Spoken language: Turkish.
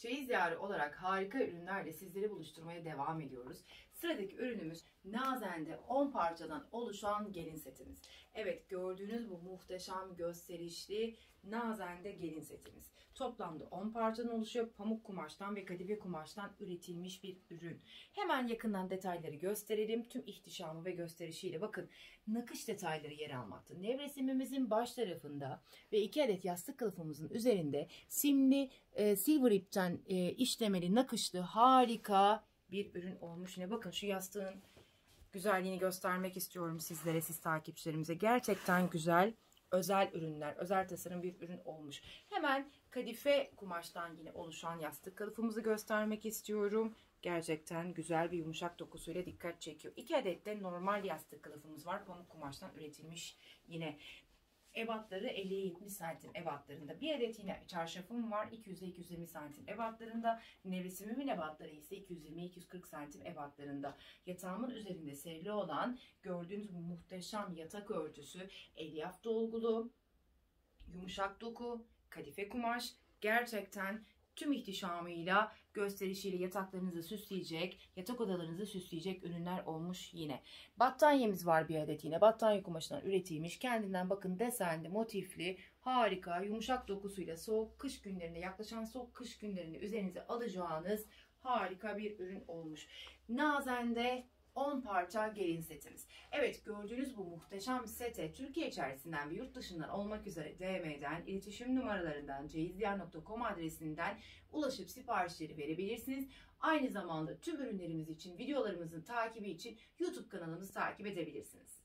Çeyiz Diyarı olarak harika ürünlerle sizleri buluşturmaya devam ediyoruz. Sıradaki ürünümüz Nazen'de 10 parçadan oluşan gelin setimiz. Evet gördüğünüz bu muhteşem gösterişli Nazen'de gelin setimiz. Toplamda 10 parçadan oluşuyor. Pamuk kumaştan ve kadife kumaştan üretilmiş bir ürün. Hemen yakından detayları gösterelim. Tüm ihtişamı ve gösterişiyle bakın nakış detayları yer almakta. Nevresimimizin baş tarafında ve iki adet yastık kılıfımızın üzerinde simli e, silver ipten e, işlemeli nakışlı harika bir ürün olmuş. Yine bakın şu yastığın güzelliğini göstermek istiyorum sizlere, siz takipçilerimize. Gerçekten güzel, özel ürünler, özel tasarım bir ürün olmuş. Hemen kadife kumaştan yine oluşan yastık kılıfımızı göstermek istiyorum. Gerçekten güzel bir yumuşak dokusuyla dikkat çekiyor. İki adet de normal yastık kılıfımız var. Pamuk kumaştan üretilmiş yine. Ebatları 50-70 santim ebatlarında. Bir adet yine çarşafım var. 200-220 santim ebatlarında. Nevresimimin ebatları ise 220-240 santim ebatlarında. Yatağımın üzerinde serili olan gördüğünüz bu muhteşem yatak örtüsü elyaf dolgulu, yumuşak doku, kadife kumaş. Gerçekten tüm ihtişamıyla, gösterişiyle yataklarınızı süsleyecek, yatak odalarınızı süsleyecek ürünler olmuş yine. Battaniyemiz var bir adet yine. Battaniye kumaşından üretilmiş. Kendinden bakın desenli, motifli, harika, yumuşak dokusuyla soğuk kış günlerinde, yaklaşan soğuk kış günlerinde üzerinize alacağınız harika bir ürün olmuş. Nazen'de 10 parça gelin setimiz. Evet gördüğünüz bu muhteşem sete Türkiye içerisinden ve yurt dışından olmak üzere DM'den, iletişim numaralarından, ceyizdiyan.com adresinden ulaşıp siparişleri verebilirsiniz. Aynı zamanda tüm ürünlerimiz için, videolarımızın takibi için YouTube kanalımızı takip edebilirsiniz.